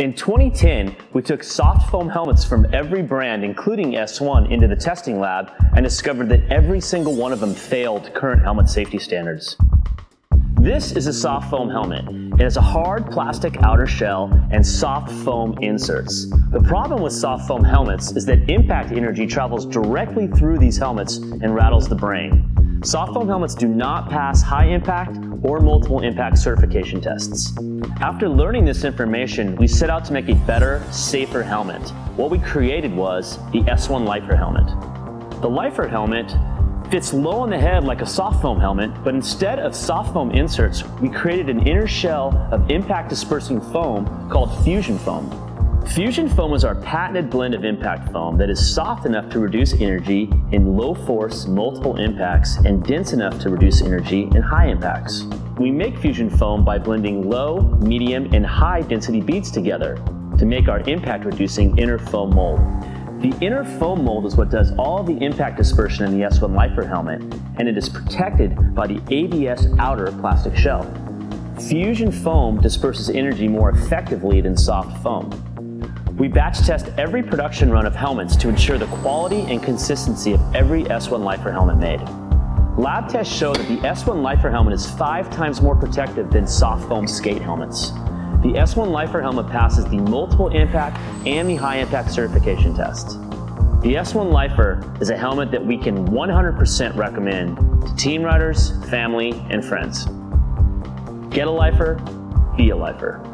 In 2010, we took soft foam helmets from every brand, including S1, into the testing lab and discovered that every single one of them failed current helmet safety standards. This is a soft foam helmet. It has a hard plastic outer shell and soft foam inserts. The problem with soft foam helmets is that impact energy travels directly through these helmets and rattles the brain. Soft foam helmets do not pass high impact or multiple impact certification tests. After learning this information, we set out to make a better, safer helmet. What we created was the S1 Lifer helmet. The Lifer helmet fits low on the head like a soft foam helmet, but instead of soft foam inserts, we created an inner shell of impact dispersing foam called fusion foam. Fusion foam is our patented blend of impact foam that is soft enough to reduce energy in low force multiple impacts and dense enough to reduce energy in high impacts. We make fusion foam by blending low, medium, and high density beads together to make our impact reducing inner foam mold. The inner foam mold is what does all the impact dispersion in the S1 Lifer helmet, and it is protected by the ABS outer plastic shell. Fusion foam disperses energy more effectively than soft foam. We batch test every production run of helmets to ensure the quality and consistency of every S1 Lifer helmet made. Lab tests show that the S1 Lifer helmet is five times more protective than soft foam skate helmets. The S1 Lifer helmet passes the multiple impact and the high impact certification tests. The S1 Lifer is a helmet that we can 100% recommend to team riders, family, and friends. Get a Lifer, be a Lifer.